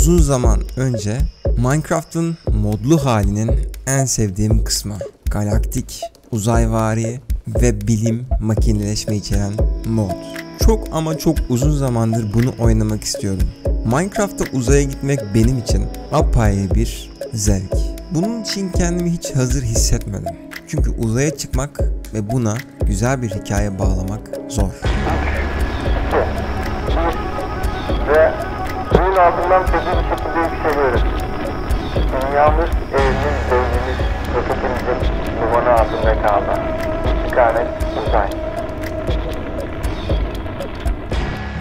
uzun zaman önce Minecraft'ın modlu halinin en sevdiğim kısmı. Galaktik, uzayvari ve bilim makineleşme içeren mod. Çok ama çok uzun zamandır bunu oynamak istiyordum. Minecraft'ta uzaya gitmek benim için apayrı bir zevk. Bunun için kendimi hiç hazır hissetmedim. Çünkü uzaya çıkmak ve buna güzel bir hikaye bağlamak zor. Ve altından. Dünyamız, evimiz, beynimiz, roketimizin dumanı altında kaldı. İstikamet uzay.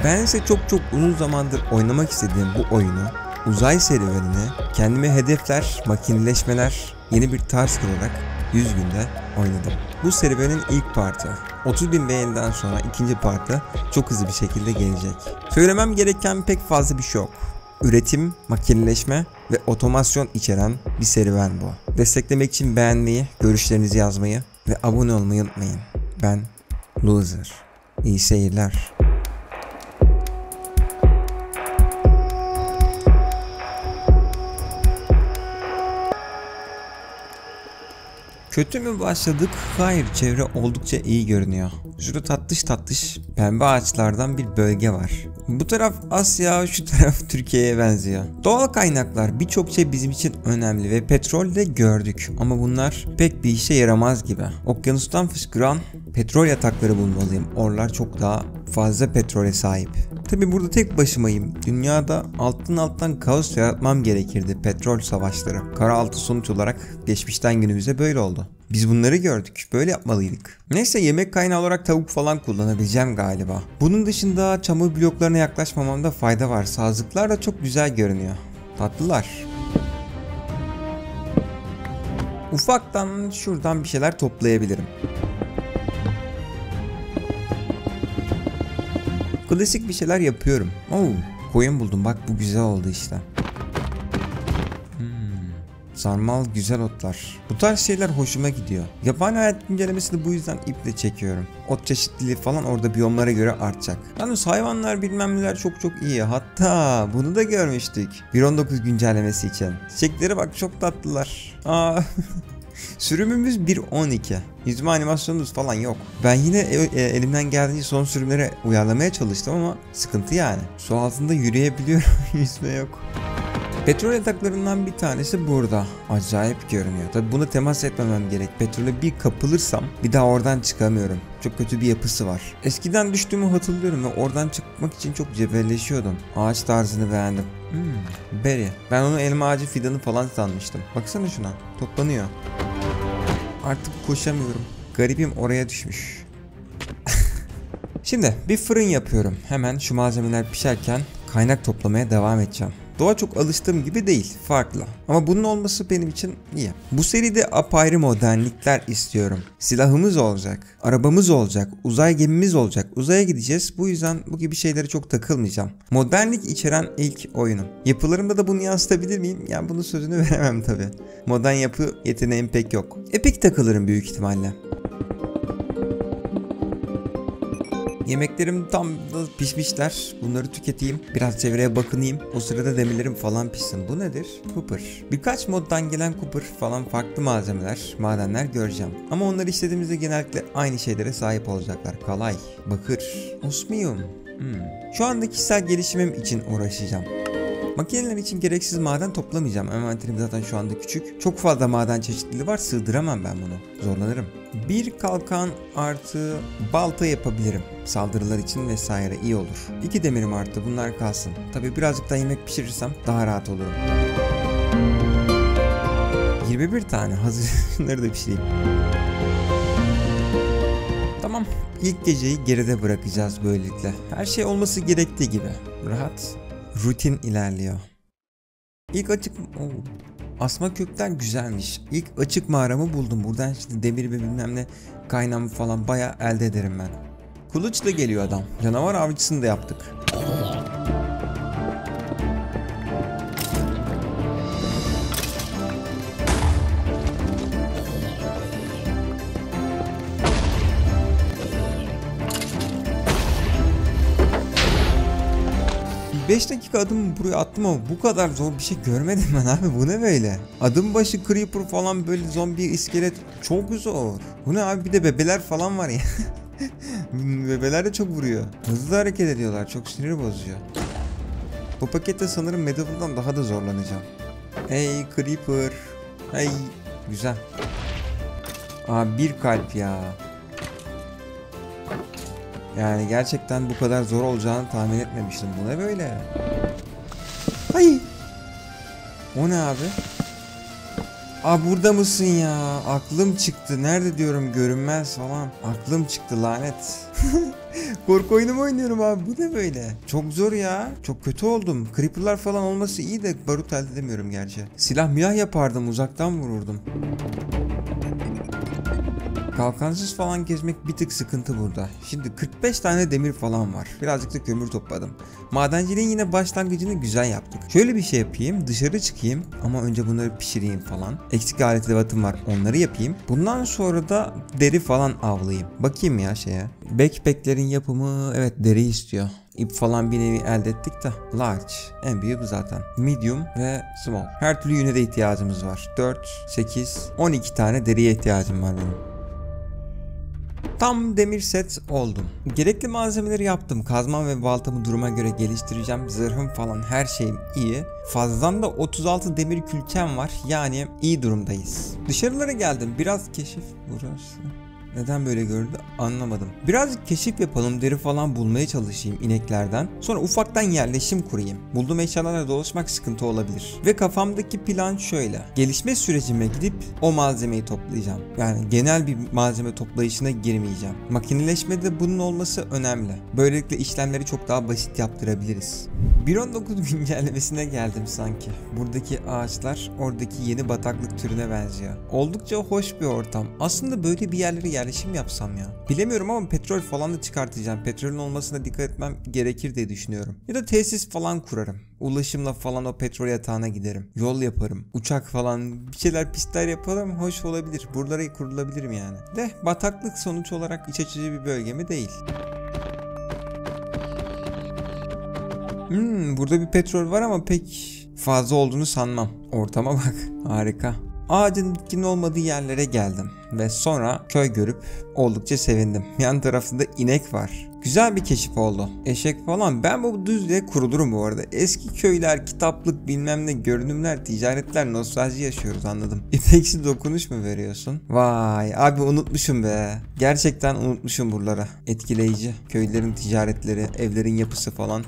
Ben ise çok çok uzun zamandır oynamak istediğim bu oyunu, uzay serüvenini kendime hedefler, makineleşmeler, yeni bir tarz kurarak 100 günde oynadım. Bu serüvenin ilk partı. 30 bin beğeniden sonra ikinci partı çok hızlı bir şekilde gelecek. Söylemem gereken pek fazla bir şey yok. Üretim, makineleşme ve otomasyon içeren bir serüven bu. Desteklemek için beğenmeyi, görüşlerinizi yazmayı ve abone olmayı unutmayın. Ben Loser. İyi seyirler. Kötü mü başladık? Hayır çevre oldukça iyi görünüyor. Şurada tatlış tatlış pembe ağaçlardan bir bölge var. Bu taraf Asya, şu taraf Türkiye'ye benziyor. Doğal kaynaklar birçok şey bizim için önemli ve petrol de gördük. Ama bunlar pek bir işe yaramaz gibi. Okyanustan fışkıran petrol yatakları bulmalıyım. Oralar çok daha fazla petrole sahip. Tabi burada tek başımayım. Dünyada altın alttan kaos yaratmam gerekirdi petrol savaşları. Karaaltı sonuç olarak geçmişten günümüze böyle oldu. Biz bunları gördük. Böyle yapmalıydık. Neyse yemek kaynağı olarak tavuk falan kullanabileceğim galiba. Bunun dışında çamur bloklarına yaklaşmamamda fayda var. Sazlıklar da çok güzel görünüyor. Tatlılar. Ufaktan şuradan bir şeyler toplayabilirim. Klasik bir şeyler yapıyorum. Oo, koyun buldum bak bu güzel oldu işte. Hmm, sarmal güzel otlar. Bu tarz şeyler hoşuma gidiyor. Yabani hayat güncellemesini bu yüzden iple çekiyorum. Ot çeşitliliği falan orada biyomlara göre artacak. Yalnız hayvanlar bilmem neler çok çok iyi. Hatta bunu da görmüştük. 1.19 güncellemesi için. Çiçekleri bak çok tatlılar. Aa Sürümümüz 1.12. Yüzme animasyonumuz falan yok. Ben yine e, e, elimden geldiğince son sürümlere uyarlamaya çalıştım ama sıkıntı yani. Su altında yürüyebiliyorum. Yüzme yok. Petrol yataklarından bir tanesi burada. Acayip görünüyor. Tabi buna temas etmemem gerek. Petrole bir kapılırsam bir daha oradan çıkamıyorum. Çok kötü bir yapısı var. Eskiden düştüğümü hatırlıyorum ve oradan çıkmak için çok cebelleşiyordum. Ağaç tarzını beğendim. Hmm, berry. Ben onu elma ağacı fidanı falan sanmıştım. Baksana şuna. Toplanıyor. Artık koşamıyorum. Garibim oraya düşmüş. Şimdi bir fırın yapıyorum. Hemen şu malzemeler pişerken kaynak toplamaya devam edeceğim. Doğa çok alıştığım gibi değil, farklı. Ama bunun olması benim için iyi. Bu seride apayrı modernlikler istiyorum. Silahımız olacak, arabamız olacak, uzay gemimiz olacak. Uzaya gideceğiz. Bu yüzden bu gibi şeylere çok takılmayacağım. Modernlik içeren ilk oyunum. Yapılarımda da bunu yansıtabilir miyim? Yani bunun sözünü veremem tabi. Modern yapı yeteneğim pek yok. Epik takılırım büyük ihtimalle. Yemeklerim tam da pişmişler. Bunları tüketeyim. Biraz çevreye bakınayım. O sırada demirlerim falan pişsin. Bu nedir? Cooper. Birkaç moddan gelen Cooper falan farklı malzemeler, madenler göreceğim. Ama onları işlediğimizde genellikle aynı şeylere sahip olacaklar. Kalay, bakır, osmiyum. Hmm. Şu anda kişisel gelişimim için uğraşacağım. Makineler için gereksiz maden toplamayacağım. Envanterim zaten şu anda küçük. Çok fazla maden çeşitliliği var. Sığdıramam ben bunu. Zorlanırım. Bir kalkan artı balta yapabilirim. Saldırılar için vesaire iyi olur. İki demirim arttı. Bunlar kalsın. Tabi birazcık daha yemek pişirirsem daha rahat olurum. 21 tane hazır şunları da pişireyim. Tamam. İlk geceyi geride bırakacağız böylelikle. Her şey olması gerektiği gibi. Rahat, rutin ilerliyor. İlk açık... Oo. Asma kökler güzelmiş. İlk açık mağaramı buldum. Buradan şimdi demir ve bilmem ne kaynağımı falan baya elde ederim ben. Kılıçla geliyor adam. Canavar avcısını da yaptık. 5 dakika adım buraya attım ama bu kadar zor bir şey görmedim ben abi. Bu ne böyle? Adım başı creeper falan böyle zombi iskelet çok zor. Bu ne abi bir de bebeler falan var ya. bebeler de çok vuruyor. Hızlı hareket ediyorlar. Çok sinir bozuyor. Bu pakette sanırım Medieval'dan daha da zorlanacağım. Hey creeper. Hey. Güzel. Aa bir kalp ya. Yani gerçekten bu kadar zor olacağını tahmin etmemiştim. Bu ne böyle? Ay. O ne abi? Aa burada mısın ya? Aklım çıktı. Nerede diyorum görünmez falan. Aklım çıktı lanet. Korku oyunu mu oynuyorum abi? Bu ne böyle? Çok zor ya. Çok kötü oldum. Creeper'lar falan olması iyi de barut elde edemiyorum gerçi. Silah miyah yapardım. Uzaktan vururdum. Kalkansız falan gezmek bir tık sıkıntı burada. Şimdi 45 tane demir falan var. Birazcık da kömür topladım. Madenciliğin yine başlangıcını güzel yaptık. Şöyle bir şey yapayım. Dışarı çıkayım ama önce bunları pişireyim falan. Eksik alet edevatım var. Onları yapayım. Bundan sonra da deri falan avlayayım. Bakayım ya şeye. Backpacklerin yapımı evet deri istiyor. İp falan bir nevi elde ettik de large en büyüğü bu zaten. Medium ve small. Her türlü yüne de ihtiyacımız var. 4, 8, 12 tane deriye ihtiyacım var benim. Tam demir set oldum. Gerekli malzemeleri yaptım. Kazmam ve baltamı duruma göre geliştireceğim. Zırhım falan her şeyim iyi. Fazladan da 36 demir külçem var. Yani iyi durumdayız. Dışarılara geldim. Biraz keşif burası. Neden böyle göründü anlamadım. Birazcık keşif yapalım deri falan bulmaya çalışayım ineklerden. Sonra ufaktan yerleşim kurayım. Bulduğum eşyalarla dolaşmak sıkıntı olabilir. Ve kafamdaki plan şöyle. Gelişme sürecime gidip o malzemeyi toplayacağım. Yani genel bir malzeme toplayışına girmeyeceğim. Makineleşmede bunun olması önemli. Böylelikle işlemleri çok daha basit yaptırabiliriz. 1.19 güncellemesine geldim sanki. Buradaki ağaçlar oradaki yeni bataklık türüne benziyor. Oldukça hoş bir ortam. Aslında böyle bir yerlere yerleşim yapsam ya. Bilemiyorum ama petrol falan da çıkartacağım. Petrolün olmasına dikkat etmem gerekir diye düşünüyorum. Ya da tesis falan kurarım. Ulaşımla falan o petrol yatağına giderim. Yol yaparım. Uçak falan bir şeyler pistler yaparım. Hoş olabilir. Buralara kurulabilirim yani. De bataklık sonuç olarak iç açıcı bir bölge mi değil. Hmm, burada bir petrol var ama pek fazla olduğunu sanmam. Ortama bak. Harika. Ağacın bitkin olmadığı yerlere geldim ve sonra köy görüp oldukça sevindim. Yan tarafında inek var. Güzel bir keşif oldu. Eşek falan ben bu düzlüğe kurulurum bu arada. Eski köyler, kitaplık bilmem ne görünümler, ticaretler nostalji yaşıyoruz anladım. İpeksi dokunuş mu veriyorsun? Vay abi unutmuşum be. Gerçekten unutmuşum buraları. Etkileyici. Köylerin ticaretleri, evlerin yapısı falan.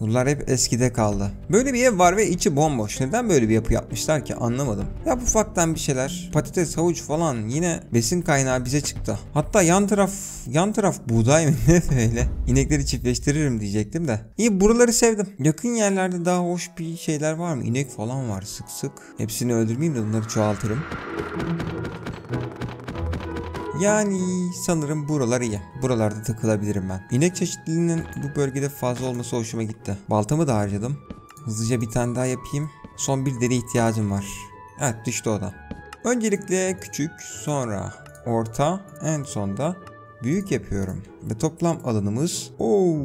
Bunlar hep eskide kaldı. Böyle bir ev var ve içi bomboş. Neden böyle bir yapı yapmışlar ki anlamadım. Ya ufaktan bir şeyler. Patates, havuç falan yine besin kaynağı bize çıktı. Hatta yan taraf yan taraf buğday mı ne böyle. İnekleri çiftleştiririm diyecektim de. İyi buraları sevdim. Yakın yerlerde daha hoş bir şeyler var mı? İnek falan var sık sık. Hepsini öldürmeyeyim de bunları çoğaltırım. Yani sanırım buralar iyi. Buralarda takılabilirim ben. İnek çeşitliliğinin bu bölgede fazla olması hoşuma gitti. Baltamı da harcadım. Hızlıca bir tane daha yapayım. Son bir deri ihtiyacım var. Evet düştü o da. Öncelikle küçük, sonra orta, en sonda büyük yapıyorum. Ve toplam alanımız ooo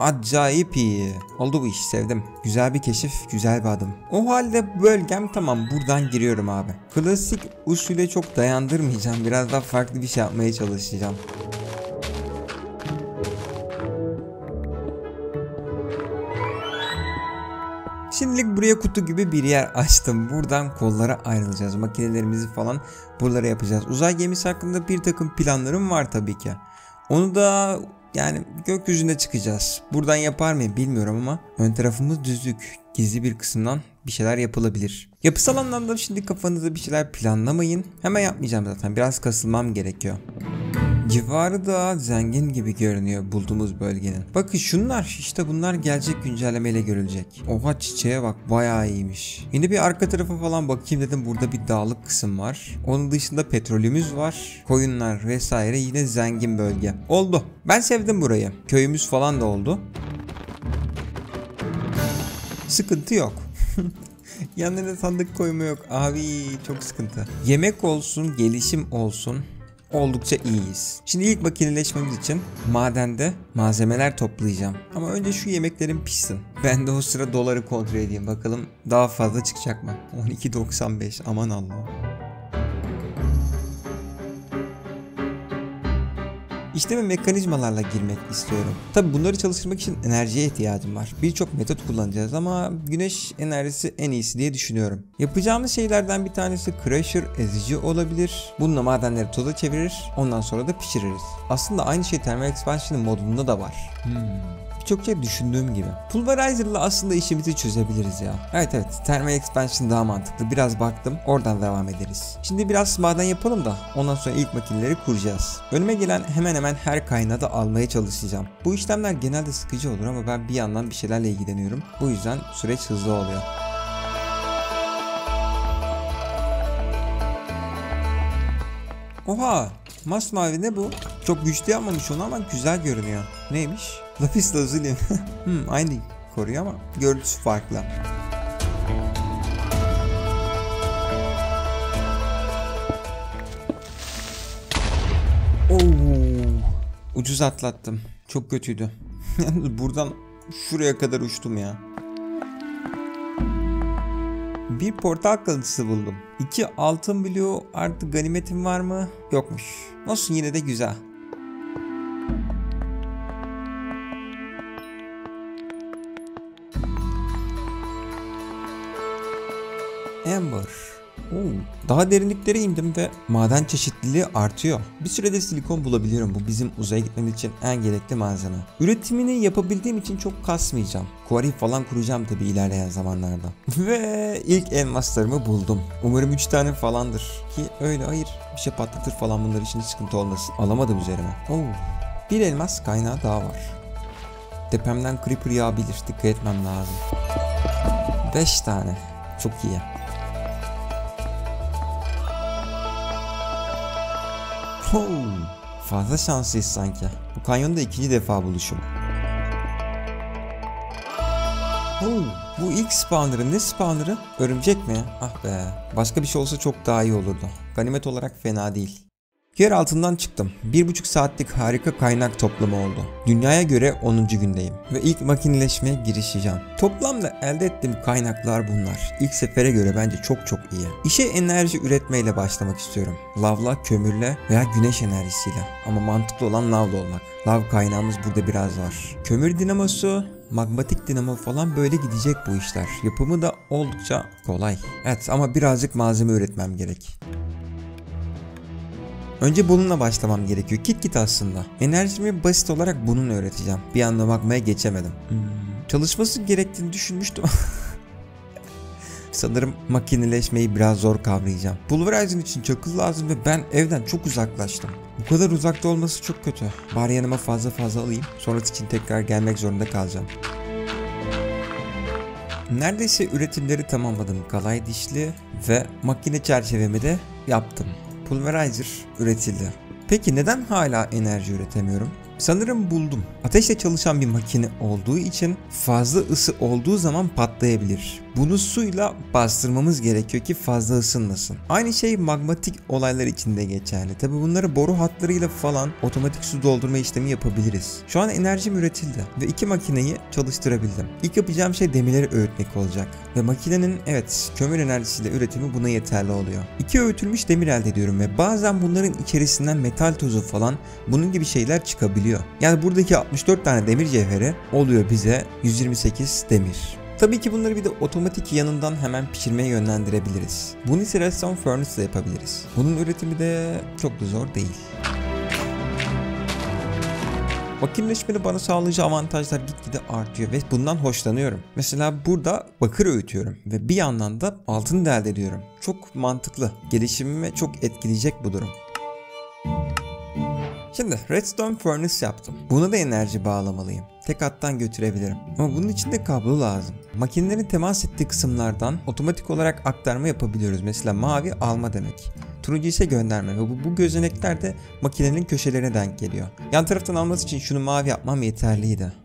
acayip iyi. Oldu bu iş sevdim. Güzel bir keşif, güzel bir adım. O halde bölgem tamam buradan giriyorum abi. Klasik usule çok dayandırmayacağım. Biraz daha farklı bir şey yapmaya çalışacağım. Şimdilik buraya kutu gibi bir yer açtım. Buradan kollara ayrılacağız. Makinelerimizi falan buralara yapacağız. Uzay gemisi hakkında bir takım planlarım var tabii ki. Onu da yani gökyüzünde çıkacağız. Buradan yapar mıyım bilmiyorum ama ön tarafımız düzlük. Gizli bir kısımdan bir şeyler yapılabilir. Yapısal anlamda şimdi kafanızda bir şeyler planlamayın. Hemen yapmayacağım zaten. Biraz kasılmam gerekiyor. Civarı da zengin gibi görünüyor bulduğumuz bölgenin. Bakın şunlar işte bunlar gelecek güncellemeyle görülecek. Oha çiçeğe bak bayağı iyiymiş. Yine bir arka tarafa falan bakayım dedim burada bir dağlık kısım var. Onun dışında petrolümüz var. Koyunlar vesaire yine zengin bölge. Oldu. Ben sevdim burayı. Köyümüz falan da oldu. Sıkıntı yok. Yanına sandık koyma yok. Abi çok sıkıntı. Yemek olsun, gelişim olsun. oldukça iyiyiz. Şimdi ilk makineleşmemiz için madende malzemeler toplayacağım. Ama önce şu yemeklerin pişsin. Ben de o sıra doları kontrol edeyim. Bakalım daha fazla çıkacak mı? 12.95 aman Allah. İşleme mekanizmalarla girmek istiyorum. Tabi bunları çalıştırmak için enerjiye ihtiyacım var. Birçok metot kullanacağız ama güneş enerjisi en iyisi diye düşünüyorum. Yapacağımız şeylerden bir tanesi crusher ezici olabilir. Bununla madenleri toza çevirir. Ondan sonra da pişiririz. Aslında aynı şey thermal expansion modunda da var. Hmm birçok şey düşündüğüm gibi. Pulverizer'la aslında işimizi çözebiliriz ya. Evet evet Thermal Expansion daha mantıklı. Biraz baktım oradan devam ederiz. Şimdi biraz maden yapalım da ondan sonra ilk makineleri kuracağız. Önüme gelen hemen hemen her kaynağı da almaya çalışacağım. Bu işlemler genelde sıkıcı olur ama ben bir yandan bir şeylerle ilgileniyorum. Bu yüzden süreç hızlı oluyor. Oha! Masmavi ne bu? Çok güçlü yapmamış onu ama güzel görünüyor. Neymiş? Lapis lazuli. hmm, aynı koruyor ama görüntüsü farklı. Oo, ucuz atlattım. Çok kötüydü. Yalnız buradan şuraya kadar uçtum ya. Bir portal kalıntısı buldum. İki altın bloğu artı ganimetim var mı? Yokmuş. Olsun yine de güzel. Daha derinliklere indim ve maden çeşitliliği artıyor. Bir sürede silikon bulabiliyorum. Bu bizim uzaya gitmemiz için en gerekli malzeme. Üretimini yapabildiğim için çok kasmayacağım. Quarry falan kuracağım tabi ilerleyen zamanlarda. ve ilk elmaslarımı buldum. Umarım 3 tane falandır. Ki öyle hayır bir şey patlatır falan bunlar için sıkıntı olmasın. Alamadım üzerime. Oo, bir elmas kaynağı daha var. Tepemden creeper yağabilir. Dikkat etmem lazım. 5 tane. Çok iyi. Oh, fazla şanslıyız sanki. Bu kanyonda ikinci defa buluşum. Oh, bu ilk spawner'ı ne spawner'ı? Örümcek mi? Ah be. Başka bir şey olsa çok daha iyi olurdu. Ganimet olarak fena değil. Yer altından çıktım. Bir buçuk saatlik harika kaynak toplamı oldu. Dünyaya göre 10. gündeyim ve ilk makineleşmeye girişeceğim. Toplamda elde ettiğim kaynaklar bunlar. İlk sefere göre bence çok çok iyi. İşe enerji üretmeyle başlamak istiyorum. Lavla, kömürle veya güneş enerjisiyle. Ama mantıklı olan lavla olmak. Lav kaynağımız burada biraz var. Kömür dinamosu, magmatik dinamo falan böyle gidecek bu işler. Yapımı da oldukça kolay. Evet ama birazcık malzeme üretmem gerek. Önce bununla başlamam gerekiyor. Kit kit aslında. Enerjimi basit olarak bununla öğreteceğim. Bir anda bakmaya geçemedim. Hmm. Çalışması gerektiğini düşünmüştüm. Sanırım makineleşmeyi biraz zor kavrayacağım. Pulverizing için çakıl lazım ve ben evden çok uzaklaştım. Bu kadar uzakta olması çok kötü. Bari yanıma fazla fazla alayım. Sonrası için tekrar gelmek zorunda kalacağım. Neredeyse üretimleri tamamladım. Kalay dişli ve makine çerçevemi de yaptım. Pulverizer üretildi. Peki neden hala enerji üretemiyorum? Sanırım buldum. Ateşle çalışan bir makine olduğu için fazla ısı olduğu zaman patlayabilir. Bunu suyla bastırmamız gerekiyor ki fazla ısınmasın. Aynı şey magmatik olaylar için de geçerli. Tabi bunları boru hatlarıyla falan otomatik su doldurma işlemi yapabiliriz. Şu an enerjim üretildi ve iki makineyi çalıştırabildim. İlk yapacağım şey demirleri öğütmek olacak. Ve makinenin evet kömür enerjisiyle üretimi buna yeterli oluyor. İki öğütülmüş demir elde ediyorum ve bazen bunların içerisinden metal tozu falan bunun gibi şeyler çıkabiliyor. Yani buradaki 64 tane demir cevheri oluyor bize 128 demir. Tabii ki bunları bir de otomatik yanından hemen pişirmeye yönlendirebiliriz. Bunu ise redstone furnace yapabiliriz. Bunun üretimi de çok da zor değil. Makineleşmenin bana sağlayacağı avantajlar gitgide artıyor ve bundan hoşlanıyorum. Mesela burada bakır öğütüyorum ve bir yandan da altın elde ediyorum. Çok mantıklı. Gelişimime çok etkileyecek bu durum. Şimdi redstone furnace yaptım. Buna da enerji bağlamalıyım. Tek hattan götürebilirim. Ama bunun için de kablo lazım. Makinelerin temas ettiği kısımlardan otomatik olarak aktarma yapabiliyoruz. Mesela mavi alma demek. Turuncu ise gönderme ve bu, bu gözenekler de makinenin köşelerine denk geliyor. Yan taraftan alması için şunu mavi yapmam yeterliydi.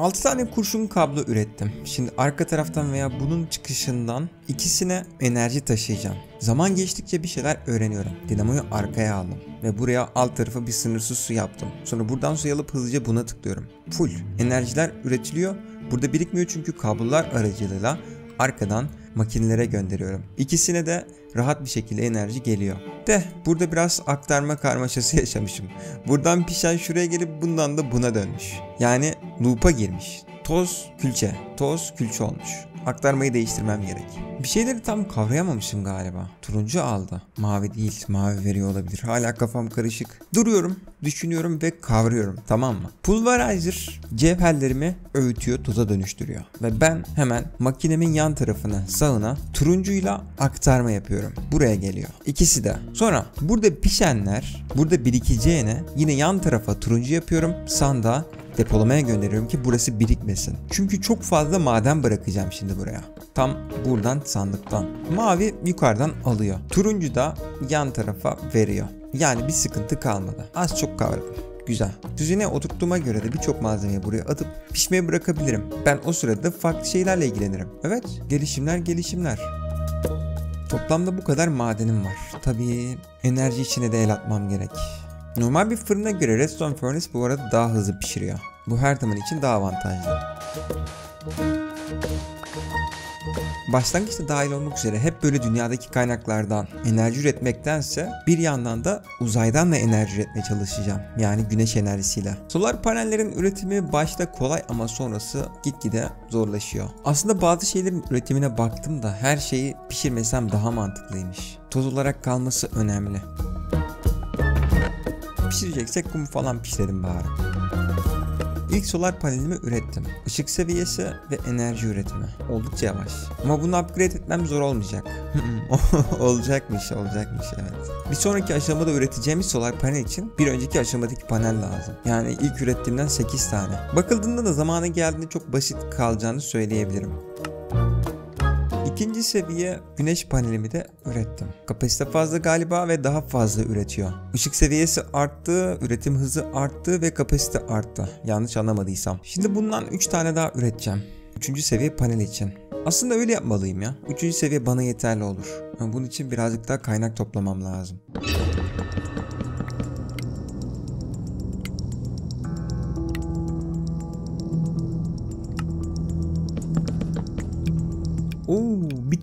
6 tane kurşun kablo ürettim. Şimdi arka taraftan veya bunun çıkışından ikisine enerji taşıyacağım. Zaman geçtikçe bir şeyler öğreniyorum. Dinamoyu arkaya aldım ve buraya alt tarafa bir sınırsız su yaptım. Sonra buradan suyu alıp hızlıca buna tıklıyorum. Full. Enerjiler üretiliyor. Burada birikmiyor çünkü kablolar aracılığıyla arkadan makinelere gönderiyorum. İkisine de rahat bir şekilde enerji geliyor. De burada biraz aktarma karmaşası yaşamışım. Buradan pişen şuraya gelip bundan da buna dönmüş. Yani loop'a girmiş. Toz külçe, toz külçe olmuş. Aktarmayı değiştirmem gerek. Bir şeyleri tam kavrayamamışım galiba. Turuncu aldı. Mavi değil, mavi veriyor olabilir. Hala kafam karışık. Duruyorum, düşünüyorum ve kavruyorum tamam mı? Pulverizer cevherlerimi öğütüyor, toza dönüştürüyor. Ve ben hemen makinemin yan tarafına, sağına turuncuyla aktarma yapıyorum. Buraya geliyor. İkisi de. Sonra burada pişenler, burada birikeceğine yine yan tarafa turuncu yapıyorum. Sanda depolamaya gönderiyorum ki burası birikmesin. Çünkü çok fazla maden bırakacağım şimdi buraya. Tam buradan sandıktan. Mavi yukarıdan alıyor. Turuncu da yan tarafa veriyor. Yani bir sıkıntı kalmadı. Az çok kavradım. Güzel. Düzene oturttuğuma göre de birçok malzemeyi buraya atıp pişmeye bırakabilirim. Ben o sırada farklı şeylerle ilgilenirim. Evet, gelişimler gelişimler. Toplamda bu kadar madenim var. Tabii enerji içine de el atmam gerek. Normal bir fırına göre Redstone Furnace bu arada daha hızlı pişiriyor. Bu her zaman için daha avantajlı. Başlangıçta dahil olmak üzere hep böyle dünyadaki kaynaklardan enerji üretmektense bir yandan da uzaydan da enerji üretmeye çalışacağım. Yani güneş enerjisiyle. Solar panellerin üretimi başta kolay ama sonrası gitgide zorlaşıyor. Aslında bazı şeylerin üretimine baktım da her şeyi pişirmesem daha mantıklıymış. Toz olarak kalması önemli. Pişireceksek kum falan pişirelim bari. İlk solar panelimi ürettim. Işık seviyesi ve enerji üretimi. Oldukça yavaş. Ama bunu upgrade etmem zor olmayacak. olacakmış, olacakmış evet. Bir sonraki aşamada üreteceğimiz solar panel için bir önceki aşamadaki panel lazım. Yani ilk ürettiğimden 8 tane. Bakıldığında da zamanı geldiğinde çok basit kalacağını söyleyebilirim. İkinci seviye güneş panelimi de ürettim. Kapasite fazla galiba ve daha fazla üretiyor. Işık seviyesi arttı, üretim hızı arttı ve kapasite arttı. Yanlış anlamadıysam. Şimdi bundan 3 tane daha üreteceğim. Üçüncü seviye panel için. Aslında öyle yapmalıyım ya. Üçüncü seviye bana yeterli olur. Bunun için birazcık daha kaynak toplamam lazım.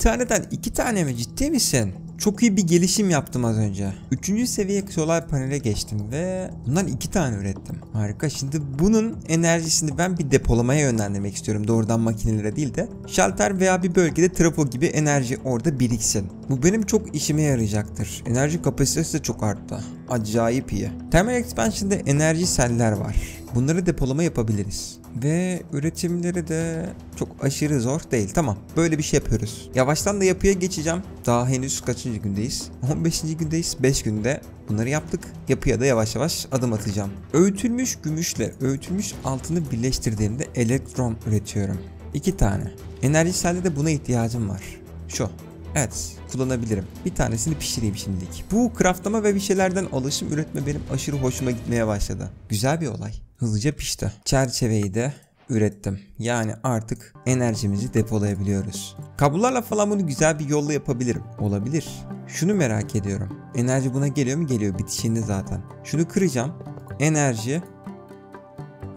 Taneden iki tane mi ciddi misin? Çok iyi bir gelişim yaptım az önce. Üçüncü seviye solar panele geçtim ve bundan iki tane ürettim. Harika. Şimdi bunun enerjisini ben bir depolamaya yönlendirmek istiyorum. Doğrudan makinelere değil de. Şalter veya bir bölgede trafo gibi enerji orada biriksin. Bu benim çok işime yarayacaktır. Enerji kapasitesi de çok arttı. Acayip iyi. Thermal Expansion'da enerji seller var. Bunları depolama yapabiliriz. Ve üretimleri de çok aşırı zor değil. Tamam böyle bir şey yapıyoruz. Yavaştan da yapıya geçeceğim. Daha henüz kaçıncı gündeyiz? 15. gündeyiz. 5 günde bunları yaptık. Yapıya da yavaş yavaş adım atacağım. Öğütülmüş gümüşle öğütülmüş altını birleştirdiğimde elektron üretiyorum. 2 tane. Enerji selde de buna ihtiyacım var. Şu. Evet kullanabilirim. Bir tanesini pişireyim şimdilik. Bu craftlama ve bir şeylerden alışım üretme benim aşırı hoşuma gitmeye başladı. Güzel bir olay. Hızlıca pişti. Çerçeveyi de ürettim. Yani artık enerjimizi depolayabiliyoruz. Kablolarla falan bunu güzel bir yolla yapabilirim. Olabilir. Şunu merak ediyorum. Enerji buna geliyor mu? Geliyor. Bitişinde zaten. Şunu kıracağım. Enerji.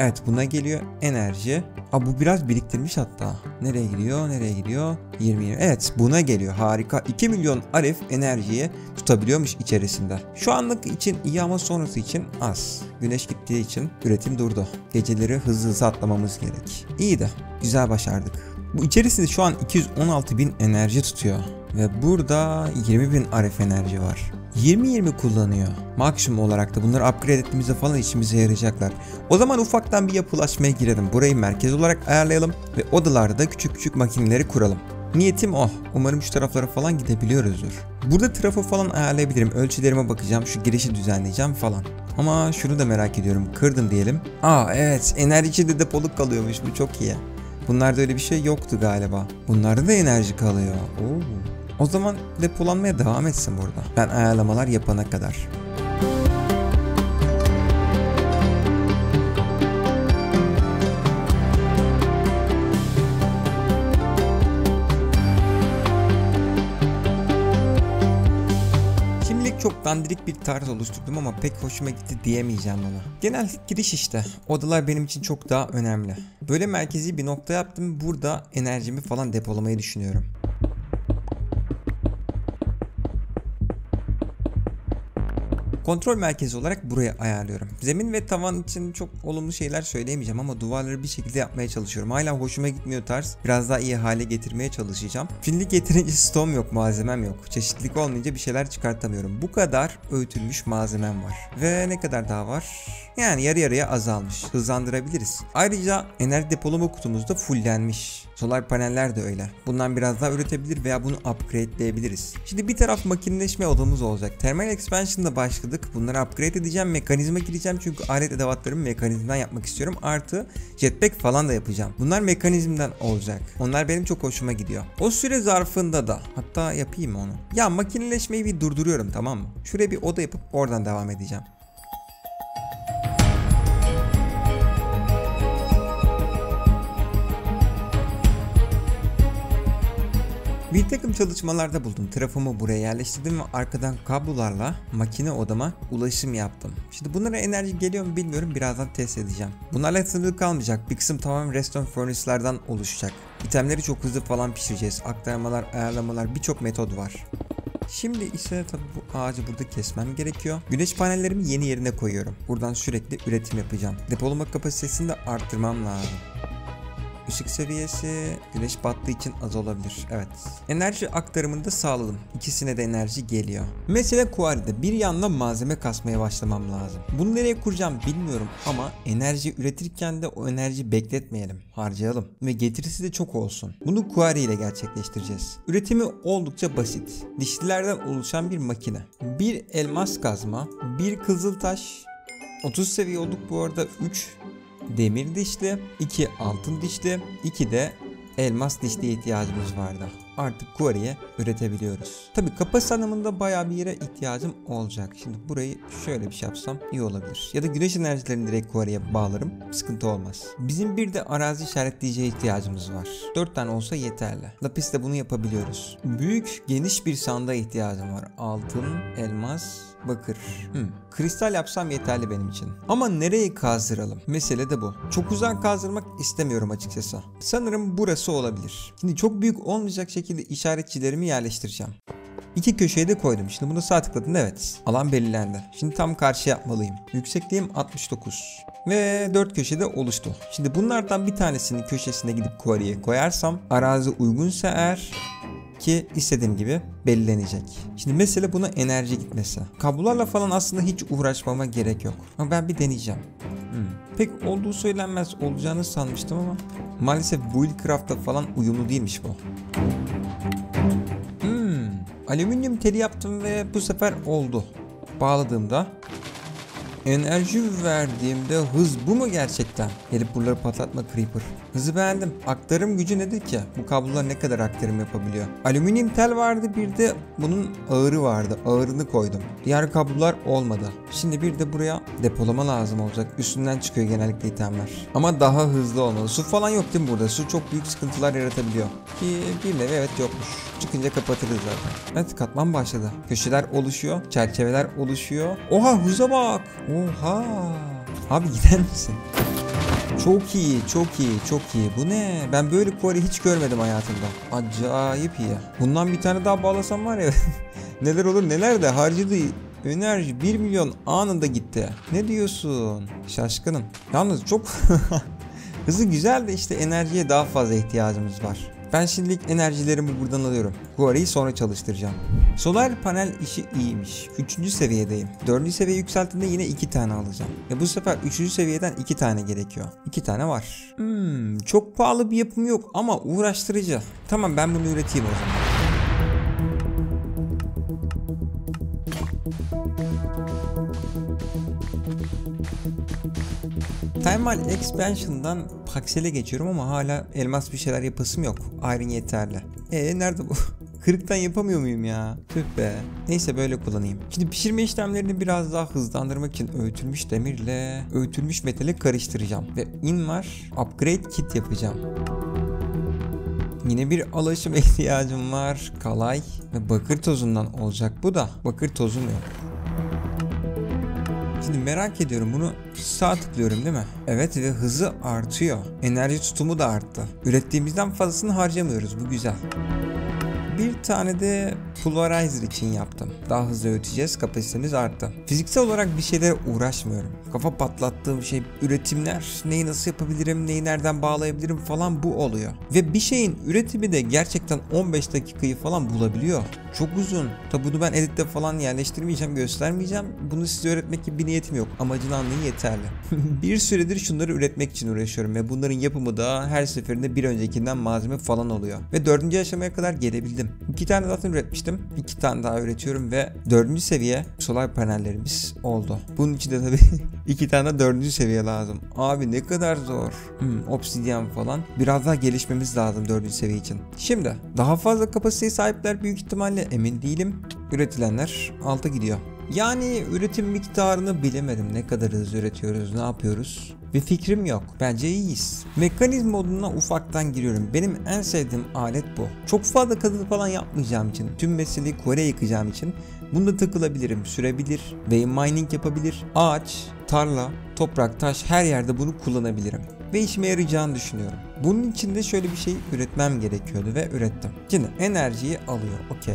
Evet buna geliyor. Enerji. Aa, bu biraz biriktirmiş hatta. Nereye gidiyor? Nereye gidiyor? 20 20. Evet buna geliyor. Harika. 2 milyon arif enerjiye tutabiliyormuş içerisinde. Şu anlık için iyi ama sonrası için az. Güneş gittiği için üretim durdu. Geceleri hızlı hızlı atlamamız gerek. İyi de güzel başardık. Bu içerisinde şu an 216 bin enerji tutuyor. Ve burada 20 bin arif enerji var. 20-20 kullanıyor. Maksimum olarak da bunları upgrade ettiğimizde falan işimize yarayacaklar. O zaman ufaktan bir yapılaşmaya girelim. Burayı merkez olarak ayarlayalım ve odalarda da küçük küçük makineleri kuralım. Niyetim o. Umarım şu taraflara falan gidebiliyoruzdur. Burada trafo falan ayarlayabilirim. Ölçülerime bakacağım. Şu girişi düzenleyeceğim falan. Ama şunu da merak ediyorum. Kırdım diyelim. Aa evet enerji de depoluk kalıyormuş. Bu çok iyi. Bunlarda öyle bir şey yoktu galiba. Bunlarda da enerji kalıyor. Oo. O zaman depolanmaya devam etsin burada. Ben ayarlamalar yapana kadar. çok dandirik bir tarz oluşturdum ama pek hoşuma gitti diyemeyeceğim buna. Genel giriş işte. Odalar benim için çok daha önemli. Böyle merkezi bir nokta yaptım. Burada enerjimi falan depolamayı düşünüyorum. Kontrol merkezi olarak buraya ayarlıyorum. Zemin ve tavan için çok olumlu şeyler söyleyemeyeceğim ama duvarları bir şekilde yapmaya çalışıyorum. Hala hoşuma gitmiyor tarz. Biraz daha iyi hale getirmeye çalışacağım. Finlik yeterince stom yok, malzemem yok. Çeşitlilik olmayınca bir şeyler çıkartamıyorum. Bu kadar öğütülmüş malzemem var. Ve ne kadar daha var? Yani yarı yarıya azalmış. Hızlandırabiliriz. Ayrıca enerji depolama kutumuz da fullenmiş. Solar paneller de öyle. Bundan biraz daha üretebilir veya bunu upgrade'leyebiliriz. Şimdi bir taraf makineleşme odamız olacak. Thermal Expansion'da başladık. Bunları upgrade edeceğim. Mekanizma gireceğim çünkü alet edevatlarımı mekanizmden yapmak istiyorum. Artı jetpack falan da yapacağım. Bunlar mekanizmden olacak. Onlar benim çok hoşuma gidiyor. O süre zarfında da hatta yapayım onu. Ya makineleşmeyi bir durduruyorum tamam mı? Şuraya bir oda yapıp oradan devam edeceğim. Bir takım çalışmalarda buldum. Trafomu buraya yerleştirdim ve arkadan kablolarla makine odama ulaşım yaptım. Şimdi bunlara enerji geliyor mu bilmiyorum. Birazdan test edeceğim. Bunlarla sınırlı kalmayacak. Bir kısım tamamen redstone furnace'lardan oluşacak. İtemleri çok hızlı falan pişireceğiz. Aktarmalar, ayarlamalar birçok metod var. Şimdi ise tabi bu ağacı burada kesmem gerekiyor. Güneş panellerimi yeni yerine koyuyorum. Buradan sürekli üretim yapacağım. Depolama kapasitesini de arttırmam lazım. Işık seviyesi güneş battığı için az olabilir. Evet. Enerji aktarımını da sağladım. İkisine de enerji geliyor. Mesele Quarry'de bir yandan malzeme kasmaya başlamam lazım. Bunu nereye kuracağım bilmiyorum ama enerji üretirken de o enerji bekletmeyelim. Harcayalım. Ve getirisi de çok olsun. Bunu Quarry ile gerçekleştireceğiz. Üretimi oldukça basit. Dişlilerden oluşan bir makine. Bir elmas kazma, bir kızıltaş, 30 seviye olduk bu arada 3 demir dişli, 2 altın dişli, 2 de elmas dişli ihtiyacımız vardı. Artık quarry'e üretebiliyoruz. Tabi kapasite anlamında bayağı bir yere ihtiyacım olacak. Şimdi burayı şöyle bir şey yapsam iyi olabilir. Ya da güneş enerjilerini direkt quarry'e bağlarım. Sıkıntı olmaz. Bizim bir de arazi işaretleyici ihtiyacımız var. 4 tane olsa yeterli. Lapis'te bunu yapabiliyoruz. Büyük, geniş bir sandığa ihtiyacım var. Altın, elmas, bakır. Hmm. Kristal yapsam yeterli benim için. Ama nereyi kazdıralım? Mesele de bu. Çok uzak kazdırmak istemiyorum açıkçası. Sanırım burası olabilir. Şimdi çok büyük olmayacak şekilde işaretçilerimi yerleştireceğim. İki köşeye de koydum. Şimdi bunu sağ tıkladım. Evet. Alan belirlendi. Şimdi tam karşı yapmalıyım. Yüksekliğim 69. Ve 4 köşede oluştu. Şimdi bunlardan bir tanesinin köşesine gidip quarry'e koyarsam arazi uygunsa eğer ki istediğim gibi belirlenecek. Şimdi mesele buna enerji gitmesi. Kablolarla falan aslında hiç uğraşmama gerek yok. Ama ben bir deneyeceğim. Hmm. Pek olduğu söylenmez olacağını sanmıştım ama maalesef Buildcraft'ta falan uyumlu değilmiş bu. Hmm. Alüminyum teli yaptım ve bu sefer oldu. Bağladığımda Enerji verdiğimde hız bu mu gerçekten? Gelip buraları patlatma Creeper. Hızı beğendim. Aktarım gücü nedir ki? Bu kablolar ne kadar aktarım yapabiliyor? Alüminyum tel vardı bir de bunun ağırı vardı. Ağırını koydum. Diğer kablolar olmadı. Şimdi bir de buraya depolama lazım olacak. Üstünden çıkıyor genellikle itemler. Ama daha hızlı olmalı. Su falan yok değil mi burada? Su çok büyük sıkıntılar yaratabiliyor. Ki bir nevi evet yokmuş. Çıkınca kapatırız zaten. Evet katman başladı. Köşeler oluşuyor. Çerçeveler oluşuyor. Oha hıza bak. Oha. Abi gider misin? Çok iyi, çok iyi, çok iyi. Bu ne? Ben böyle quarry hiç görmedim hayatımda. Acayip iyi. Bundan bir tane daha bağlasam var ya. neler olur neler de harcadı. Enerji 1 milyon anında gitti. Ne diyorsun? Şaşkınım. Yalnız çok hızı güzel de işte enerjiye daha fazla ihtiyacımız var. Ben şimdilik enerjilerimi buradan alıyorum. Quarry'i sonra çalıştıracağım. Solar panel işi iyiymiş. 3. seviyedeyim. 4. seviye yükselttiğinde yine 2 tane alacağım. Ve bu sefer 3. seviyeden 2 tane gerekiyor. 2 tane var. Hmm, çok pahalı bir yapım yok ama uğraştırıcı. Tamam ben bunu üreteyim o zaman. Thermal Expansion'dan Paxel'e geçiyorum ama hala elmas bir şeyler yapasım yok. Iron yeterli. E nerede bu? Kırıktan yapamıyor muyum ya? Tüh be. Neyse böyle kullanayım. Şimdi pişirme işlemlerini biraz daha hızlandırmak için öğütülmüş demirle öğütülmüş metali karıştıracağım. Ve in var. Upgrade kit yapacağım. Yine bir alaşım ihtiyacım var. Kalay ve bakır tozundan olacak bu da. Bakır tozum yok. Şimdi merak ediyorum bunu sağ tıklıyorum değil mi? Evet ve hızı artıyor. Enerji tutumu da arttı. Ürettiğimizden fazlasını harcamıyoruz. Bu güzel. Bir tane de Pulverizer için yaptım. Daha hızlı öteceğiz, kapasitemiz arttı. Fiziksel olarak bir şeylere uğraşmıyorum. Kafa patlattığım şey üretimler, neyi nasıl yapabilirim, neyi nereden bağlayabilirim falan bu oluyor. Ve bir şeyin üretimi de gerçekten 15 dakikayı falan bulabiliyor. Çok uzun. Tabi bunu ben editte falan yerleştirmeyeceğim, göstermeyeceğim. Bunu size öğretmek gibi bir niyetim yok. Amacını anlayın yeterli. bir süredir şunları üretmek için uğraşıyorum ve bunların yapımı da her seferinde bir öncekinden malzeme falan oluyor. Ve dördüncü aşamaya kadar gelebildim. İki tane zaten üretmiştim. İki tane daha üretiyorum ve dördüncü seviye solar panellerimiz oldu. Bunun için de tabii iki tane dördüncü seviye lazım. Abi ne kadar zor. Hmm, obsidian falan. Biraz daha gelişmemiz lazım dördüncü seviye için. Şimdi daha fazla kapasiteye sahipler büyük ihtimalle emin değilim. Üretilenler alta gidiyor. Yani üretim miktarını bilemedim. Ne kadar hızlı üretiyoruz, ne yapıyoruz? Bir fikrim yok. Bence iyiyiz. Mekanizm moduna ufaktan giriyorum. Benim en sevdiğim alet bu. Çok fazla kazı falan yapmayacağım için, tüm meseleyi Kore yıkacağım için bunda takılabilirim, sürebilir, vein mining yapabilir, ağaç, tarla, toprak, taş her yerde bunu kullanabilirim. Ve işime yarayacağını düşünüyorum. Bunun için de şöyle bir şey üretmem gerekiyordu ve ürettim. Şimdi enerjiyi alıyor. Okey.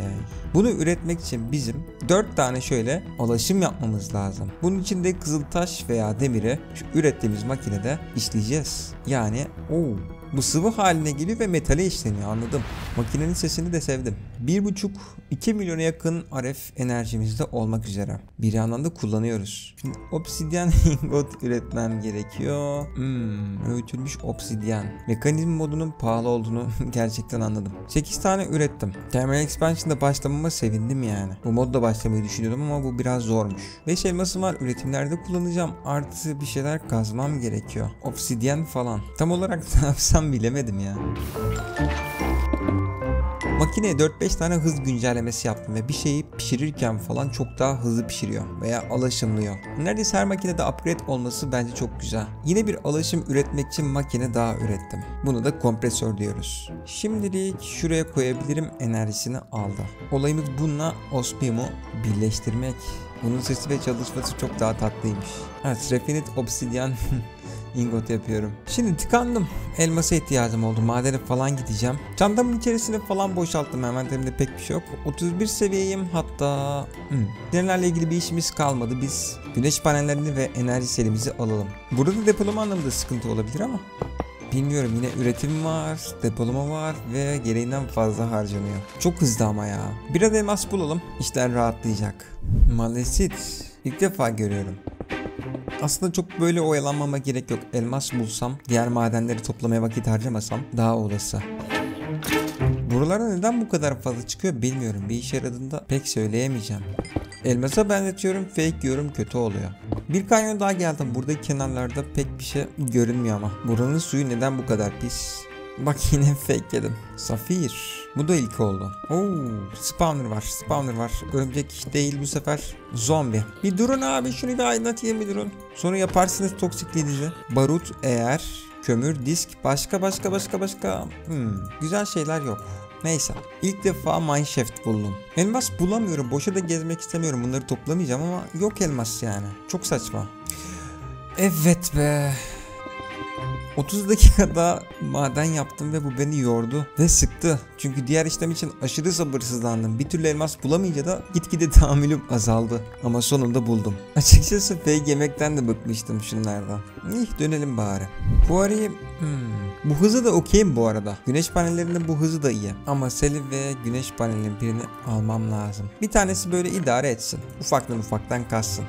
Bunu üretmek için bizim 4 tane şöyle alaşım yapmamız lazım. Bunun için de kızıltaş veya demiri şu ürettiğimiz makinede işleyeceğiz. Yani ooo bu sıvı haline geliyor ve metale işleniyor anladım. Makinenin sesini de sevdim. 1.5-2 milyona yakın RF enerjimizde olmak üzere. Bir yandan da kullanıyoruz. Şimdi obsidyen ingot üretmem gerekiyor. Hmm, öğütülmüş obsidyen. Mekanizm modunun pahalı olduğunu gerçekten anladım. 8 tane ürettim. Thermal Expansion'da başlamama sevindim yani. Bu modda başlamayı düşünüyordum ama bu biraz zormuş. 5 elmasım var üretimlerde kullanacağım. Artı bir şeyler kazmam gerekiyor. Obsidyen falan. Tam olarak ne yapsam bilemedim ya. Makineye 4-5 tane hız güncellemesi yaptım ve bir şeyi pişirirken falan çok daha hızlı pişiriyor veya alaşımlıyor. Neredeyse her makinede upgrade olması bence çok güzel. Yine bir alaşım üretmek için makine daha ürettim. Bunu da kompresör diyoruz. Şimdilik şuraya koyabilirim enerjisini aldı. Olayımız bununla Osmium'u birleştirmek. Bunun sesi ve çalışması çok daha tatlıymış. Evet, Refinite Obsidian ingot yapıyorum. Şimdi tıkandım. Elmasa ihtiyacım oldu. Madene falan gideceğim. Çantamın içerisini falan boşalttım. Hemen elimde pek bir şey yok. 31 seviyeyim hatta. Hmm. Sinirlerle ilgili bir işimiz kalmadı. Biz güneş panellerini ve enerji selimizi alalım. Burada depolama anlamında sıkıntı olabilir ama. Bilmiyorum yine üretim var, depolama var ve gereğinden fazla harcanıyor. Çok hızlı ama ya. Biraz elmas bulalım, işler rahatlayacak. Malesit. İlk defa görüyorum. Aslında çok böyle oyalanmama gerek yok. Elmas bulsam, diğer madenleri toplamaya vakit harcamasam daha olası. Buralara neden bu kadar fazla çıkıyor bilmiyorum. Bir işe yaradığında pek söyleyemeyeceğim. Elmasa benzetiyorum, fake yiyorum, kötü oluyor. Bir kanyon daha geldim. Buradaki kenarlarda pek bir şey görünmüyor ama. Buranın suyu neden bu kadar pis? Bak yine fake yedim. Safir. Bu da ilk oldu. Oo, spawner var. Spawner var. Örümcek değil bu sefer. Zombi. Bir durun abi şunu bir aydınlatayım bir durun. Sonra yaparsınız toksikliğinizi. Barut eğer kömür, disk, başka başka başka başka. Hmm, güzel şeyler yok. Neyse. İlk defa mineshaft buldum. Elmas bulamıyorum. Boşa da gezmek istemiyorum. Bunları toplamayacağım ama yok elmas yani. Çok saçma. Evet be. 30 dakikada maden yaptım ve bu beni yordu ve sıktı. Çünkü diğer işlem için aşırı sabırsızlandım. Bir türlü elmas bulamayınca da gitgide tahammülüm azaldı. Ama sonunda buldum. Açıkçası fake yemekten de bıkmıştım şunlardan. İh dönelim bari. Bu arayı... Hmm. Bu hızı da okeyim bu arada. Güneş panellerinde bu hızı da iyi. Ama Seli ve güneş panelinin birini almam lazım. Bir tanesi böyle idare etsin. Ufaktan ufaktan kassın.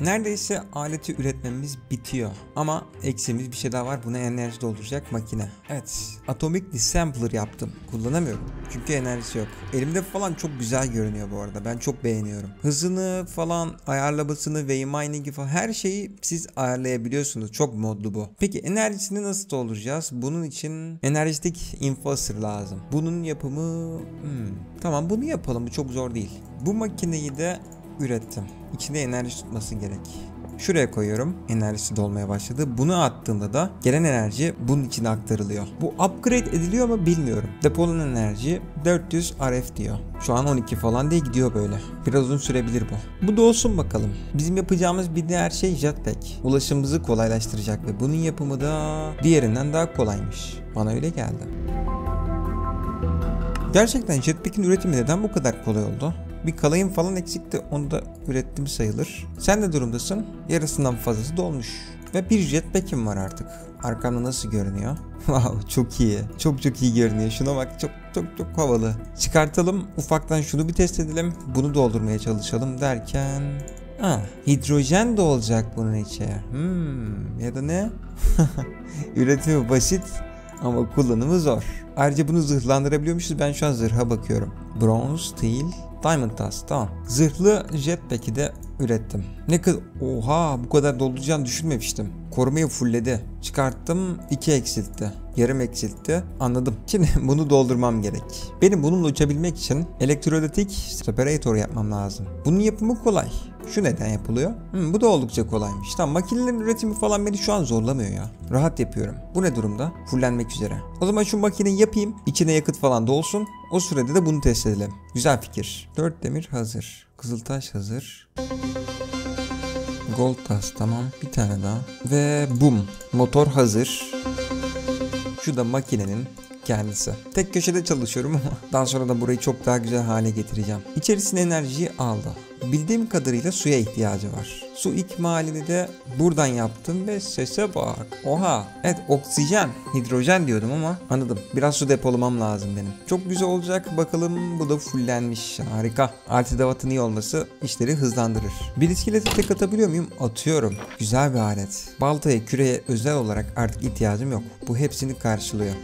Neredeyse aleti üretmemiz bitiyor. Ama eksiğimiz bir şey daha var. Buna enerji dolduracak makine. Evet. Atomic Dissembler yaptım. Kullanamıyorum. Çünkü enerjisi yok. Elimde falan çok güzel görünüyor bu arada. Ben çok beğeniyorum. Hızını falan ayarlamasını ve mining'i falan her şeyi siz ayarlayabiliyorsunuz. Çok modlu bu. Peki enerjisini nasıl dolduracağız? Bunun için enerjistik influencer lazım. Bunun yapımı... Hmm. Tamam bunu yapalım. Bu çok zor değil. Bu makineyi de ürettim. İçinde enerji tutması gerek. Şuraya koyuyorum. Enerjisi dolmaya başladı. Bunu attığımda da gelen enerji bunun içine aktarılıyor. Bu upgrade ediliyor mu bilmiyorum. Depolanan enerji 400 RF diyor. Şu an 12 falan diye gidiyor böyle. Biraz uzun sürebilir bu. Bu da olsun bakalım. Bizim yapacağımız bir diğer şey jetpack. Ulaşımımızı kolaylaştıracak ve bunun yapımı da diğerinden daha kolaymış. Bana öyle geldi. Gerçekten jetpack'in üretimi neden bu kadar kolay oldu? Bir kalayım falan eksikti onu da ürettim sayılır. Sen de durumdasın. Yarısından fazlası dolmuş. Ve bir jetpack'im var artık. Arkamda nasıl görünüyor? Wow çok iyi. Çok çok iyi görünüyor. Şuna bak çok çok çok havalı. Çıkartalım. Ufaktan şunu bir test edelim. Bunu doldurmaya çalışalım derken... Ah, hidrojen de olacak bunun içi. Hmm, ya da ne? Üretimi basit ama kullanımı zor. Ayrıca bunu zırhlandırabiliyormuşuz. Ben şu an zırha bakıyorum. Bronze, steel, diamond dust. Tamam. Zırhlı jetpack'i de ürettim. Ne kadar... Oha bu kadar dolduracağını düşünmemiştim. Korumayı fullledi. Çıkarttım 2 eksiltti. Yarım eksiltti. Anladım. Şimdi bunu doldurmam gerek. Benim bununla uçabilmek için elektrolitik separator yapmam lazım. Bunun yapımı kolay. Şu neden yapılıyor? Hmm, bu da oldukça kolaymış. Tamam makinelerin üretimi falan beni şu an zorlamıyor ya. Rahat yapıyorum. Bu ne durumda? Fullenmek üzere. O zaman şu makineyi yapayım. İçine yakıt falan dolsun. O sürede de bunu test edelim. Güzel fikir. 4 demir hazır. Kızıltaş hazır. Gold taş tamam. Bir tane daha. Ve bum. Motor hazır. Şu da makinenin kendisi. Tek köşede çalışıyorum ama daha sonra da burayı çok daha güzel hale getireceğim. İçerisine enerjiyi aldı. Bildiğim kadarıyla suya ihtiyacı var. Su ikmalini de buradan yaptım ve sese bak. Oha. Evet oksijen, hidrojen diyordum ama anladım. Biraz su depolamam lazım benim. Çok güzel olacak. Bakalım bu da fullenmiş. Harika. Altidavat'ın iyi olması işleri hızlandırır. Bir iskelete tek atabiliyor muyum? Atıyorum. Güzel bir alet. Baltaya, küreye özel olarak artık ihtiyacım yok. Bu hepsini karşılıyor.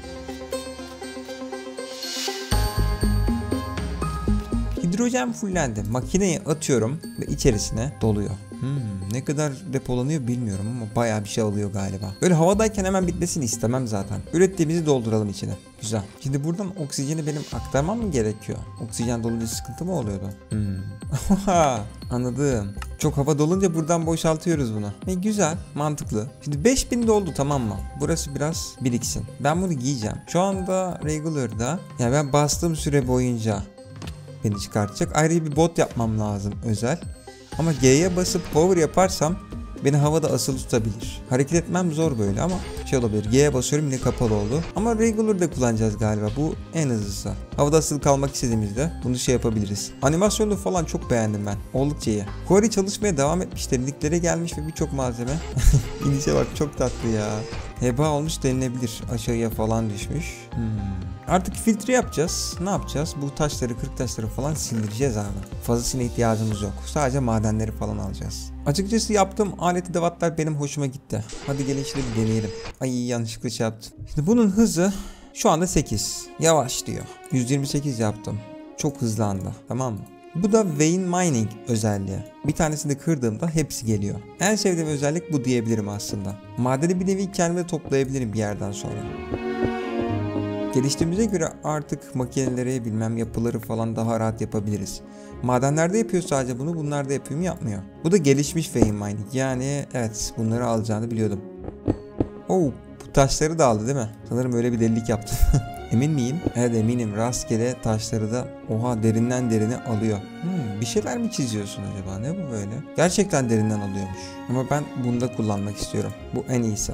Hidrojen fullendi. Makineye atıyorum ve içerisine doluyor. Hmm, ne kadar depolanıyor bilmiyorum ama bayağı bir şey alıyor galiba. Böyle havadayken hemen bitmesini istemem zaten. Ürettiğimizi dolduralım içine. Güzel. Şimdi buradan oksijeni benim aktarmam mı gerekiyor? Oksijen dolunca sıkıntı mı oluyordu? Hmm. Anladım. Çok hava dolunca buradan boşaltıyoruz bunu. E güzel, mantıklı. Şimdi 5000 doldu tamam mı? Burası biraz biriksin. Ben bunu giyeceğim. Şu anda regular'da yani ben bastığım süre boyunca beni çıkartacak. Ayrıca bir bot yapmam lazım özel. Ama G'ye basıp power yaparsam beni havada asılı tutabilir. Hareket etmem zor böyle ama şey olabilir. G'ye basıyorum yine kapalı oldu. Ama regular da kullanacağız galiba. Bu en hızlısı. Havada asılı kalmak istediğimizde bunu şey yapabiliriz. Animasyonu falan çok beğendim ben. Oldukça iyi. Quarry çalışmaya devam etmişler. Liklere gelmiş ve birçok malzeme. İnişe bak çok tatlı ya. Heba olmuş denilebilir. Aşağıya falan düşmüş. Hmm. Artık filtre yapacağız. Ne yapacağız? Bu taşları, kırık taşları falan sildireceğiz abi. Fazlasına ihtiyacımız yok. Sadece madenleri falan alacağız. Açıkçası yaptığım alet edevatlar benim hoşuma gitti. Hadi gelin şimdi bir deneyelim. Ay yanlışlıkla şey yaptım. Şimdi bunun hızı şu anda 8. Yavaş diyor. 128 yaptım. Çok hızlandı. Tamam mı? Bu da vein mining özelliği. Bir tanesini kırdığımda hepsi geliyor. En sevdiğim özellik bu diyebilirim aslında. Madeni bir nevi kendime toplayabilirim bir yerden sonra. Geliştiğimize göre artık makineleri bilmem yapıları falan daha rahat yapabiliriz. Madenlerde yapıyor sadece bunu bunlarda yapıyor mu yapmıyor. Bu da gelişmiş vein mining yani evet bunları alacağını biliyordum. Oh bu taşları da aldı değil mi? Sanırım öyle bir delilik yaptı. Emin miyim? Evet eminim. Rastgele taşları da oha derinden derine alıyor. Hmm, bir şeyler mi çiziyorsun acaba? Ne bu böyle? Gerçekten derinden alıyormuş. Ama ben bunda kullanmak istiyorum. Bu en iyisi.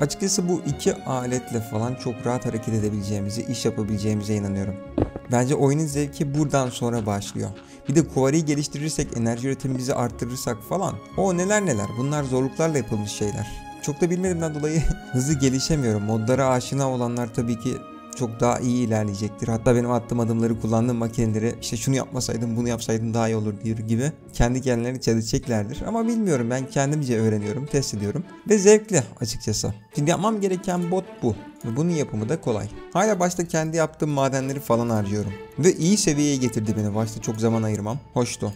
Açıkçası bu iki aletle falan çok rahat hareket edebileceğimizi, iş yapabileceğimize inanıyorum. Bence oyunun zevki buradan sonra başlıyor. Bir de Quarry'i geliştirirsek, enerji üretimimizi arttırırsak falan. O neler neler. Bunlar zorluklarla yapılmış şeyler. Çok da bilmediğimden dolayı hızlı gelişemiyorum. Modlara aşina olanlar tabii ki çok daha iyi ilerleyecektir. Hatta benim attığım adımları kullandığım makineleri işte şunu yapmasaydım bunu yapsaydım daha iyi olur diyor gibi kendi kendilerini çelişeceklerdir. Ama bilmiyorum ben kendimce öğreniyorum, test ediyorum ve zevkli açıkçası. Şimdi yapmam gereken bot bu. Ve bunun yapımı da kolay. Hala başta kendi yaptığım madenleri falan harcıyorum. Ve iyi seviyeye getirdi beni. Başta çok zaman ayırmam. Hoştu.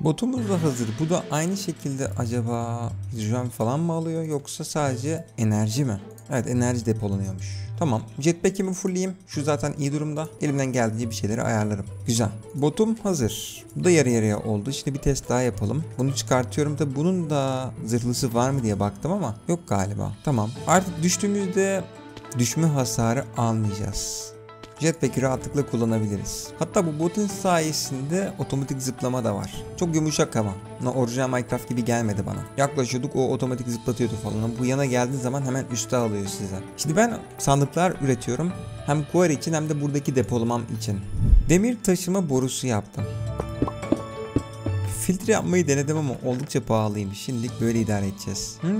Botumuz da hazır. Bu da aynı şekilde acaba hidrojen falan mı alıyor yoksa sadece enerji mi? Evet enerji depolanıyormuş. Tamam. Jetpack'imi fullleyeyim. Şu zaten iyi durumda. Elimden geldiğince bir şeyleri ayarlarım. Güzel. Botum hazır. Bu da yarı yarıya oldu. Şimdi bir test daha yapalım. Bunu çıkartıyorum da bunun da zırhlısı var mı diye baktım ama yok galiba. Tamam. Artık düştüğümüzde düşme hasarı almayacağız. Jetpack'i rahatlıkla kullanabiliriz. Hatta bu botun sayesinde otomatik zıplama da var. Çok yumuşak ama. No, orijinal Minecraft gibi gelmedi bana. Yaklaşıyorduk o otomatik zıplatıyordu falan. Bu yana geldiği zaman hemen üste alıyor size. Şimdi ben sandıklar üretiyorum. Hem quarry için hem de buradaki depolamam için. Demir taşıma borusu yaptım. Filtre yapmayı denedim ama oldukça pahalıymış. Şimdilik böyle idare edeceğiz. Hmm.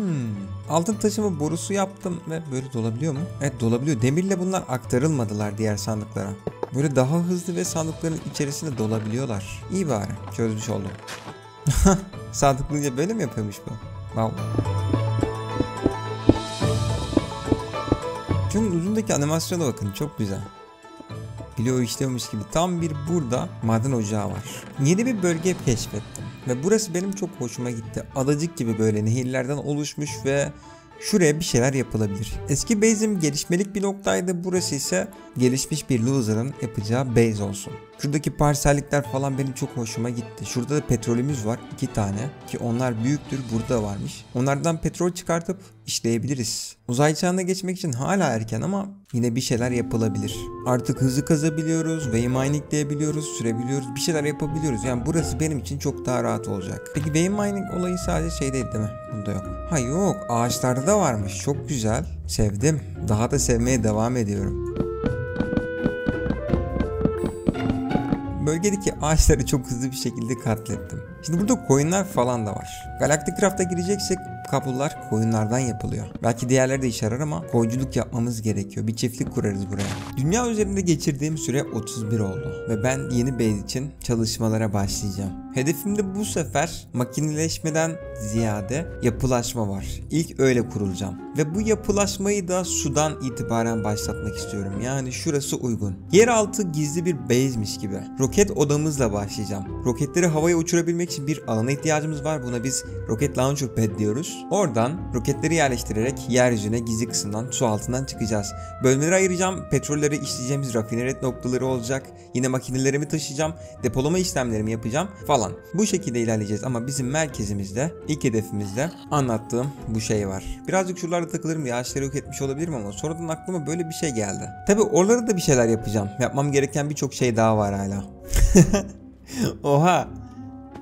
Altın taşıma borusu yaptım ve böyle dolabiliyor mu? Evet dolabiliyor. Demirle bunlar aktarılmadılar diğer sandıklara. Böyle daha hızlı ve sandıkların içerisinde dolabiliyorlar. İyi bari. Çözmüş oldum. Sandıklınca böyle mi yapıyormuş bu? Wow. Şunun ucundaki animasyona bakın çok güzel. Bloğu işliyormuş gibi tam bir burada maden ocağı var. Yeni bir bölge keşfettim. Ve burası benim çok hoşuma gitti. Adacık gibi böyle nehirlerden oluşmuş ve şuraya bir şeyler yapılabilir. Eski base'im gelişmelik bir noktaydı. Burası ise gelişmiş bir loser'ın yapacağı base olsun. Şuradaki parsellikler falan benim çok hoşuma gitti. Şurada da petrolümüz var iki tane ki onlar büyüktür burada varmış. Onlardan petrol çıkartıp işleyebiliriz. Uzay çağına geçmek için hala erken ama yine bir şeyler yapılabilir. Artık hızı kazabiliyoruz, waymining diyebiliyoruz, sürebiliyoruz, bir şeyler yapabiliyoruz. Yani burası benim için çok daha rahat olacak. Peki waymining olayı sadece şeydeydi değil mi? Bunda yok. Ha yok ağaçlarda da varmış çok güzel. Sevdim. Daha da sevmeye devam ediyorum. bölgedeki ağaçları çok hızlı bir şekilde katlettim. Şimdi burada koyunlar falan da var. Galactic Craft'a gireceksek kablolar koyunlardan yapılıyor. Belki diğerleri de işe yarar ama koyunculuk yapmamız gerekiyor. Bir çiftlik kurarız buraya. Dünya üzerinde geçirdiğim süre 31 oldu ve ben yeni base için çalışmalara başlayacağım. Hedefimde bu sefer makineleşmeden ziyade yapılaşma var. İlk öyle kurulacağım. Ve bu yapılaşmayı da sudan itibaren başlatmak istiyorum. Yani şurası uygun. Yeraltı gizli bir base'miş gibi. Roket odamızla başlayacağım. Roketleri havaya uçurabilmek için bir alana ihtiyacımız var. Buna biz roket launcher pad diyoruz. Oradan roketleri yerleştirerek yeryüzüne gizli kısımdan su altından çıkacağız. Bölmeleri ayıracağım. Petrolleri işleyeceğimiz rafineret noktaları olacak. Yine makinelerimi taşıyacağım. Depolama işlemlerimi yapacağım falan. Bu şekilde ilerleyeceğiz ama bizim merkezimizde ilk hedefimizde anlattığım bu şey var. Birazcık şuralarda takılırım ya ağaçları yok etmiş olabilirim ama sonradan aklıma böyle bir şey geldi. Tabi oralarda da bir şeyler yapacağım. Yapmam gereken birçok şey daha var hala. Oha.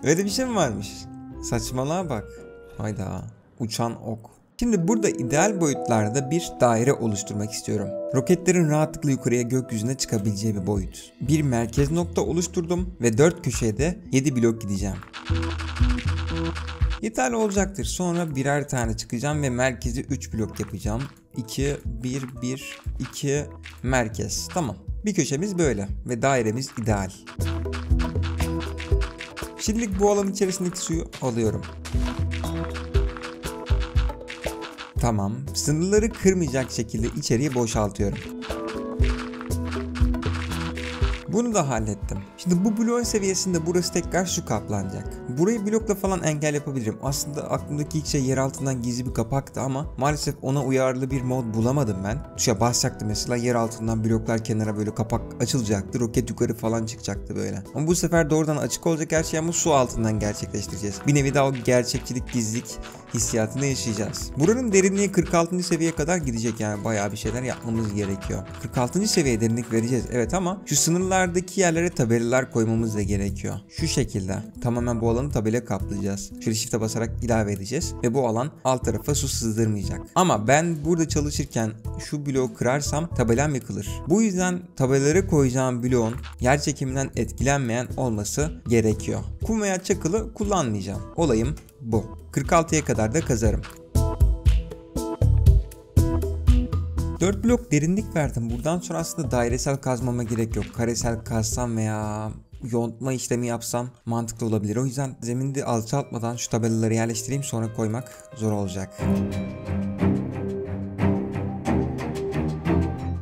Öyle bir şey mi varmış? Saçmalığa bak. Hayda. Uçan ok. Şimdi burada ideal boyutlarda bir daire oluşturmak istiyorum. Roketlerin rahatlıkla yukarıya gökyüzüne çıkabileceği bir boyut. Bir merkez nokta oluşturdum ve 4 köşeye de 7 blok gideceğim. Yeterli olacaktır. Sonra birer tane çıkacağım ve merkezi 3 blok yapacağım. 2, 1, 1, 2, merkez. Tamam. Bir köşemiz böyle ve dairemiz ideal. Şimdilik bu alan içerisindeki suyu alıyorum. Tamam. Sınırları kırmayacak şekilde içeriye boşaltıyorum. Bunu da hallettim. Şimdi bu bloğun seviyesinde burası tekrar su kaplanacak. Burayı blokla falan engel yapabilirim. Aslında aklımdaki ilk şey yer altından gizli bir kapaktı ama maalesef ona uyarlı bir mod bulamadım ben. Tuşa basacaktı mesela yer altından bloklar kenara böyle kapak açılacaktı. Roket yukarı falan çıkacaktı böyle. Ama bu sefer doğrudan açık olacak her şey ama su altından gerçekleştireceğiz. Bir nevi daha o gerçekçilik, gizlilik hissiyatını yaşayacağız. Buranın derinliği 46. seviyeye kadar gidecek yani bayağı bir şeyler yapmamız gerekiyor. 46. seviyeye derinlik vereceğiz evet ama şu sınırlardaki yerlere tabelalar koymamız da gerekiyor. Şu şekilde tamamen bu alanı tabela kaplayacağız. Şöyle shift'e basarak ilave edeceğiz ve bu alan alt tarafa su sızdırmayacak. Ama ben burada çalışırken şu bloğu kırarsam tabelam yıkılır. Bu yüzden tabelaları koyacağım bloğun yer çekiminden etkilenmeyen olması gerekiyor. Kum veya çakılı kullanmayacağım. Olayım bu. 46'ya kadar da kazarım. 4 blok derinlik verdim. Buradan sonra aslında dairesel kazmama gerek yok. Karesel kazsam veya yontma işlemi yapsam mantıklı olabilir. O yüzden zeminde alçaltmadan şu tabelaları yerleştireyim sonra koymak zor olacak.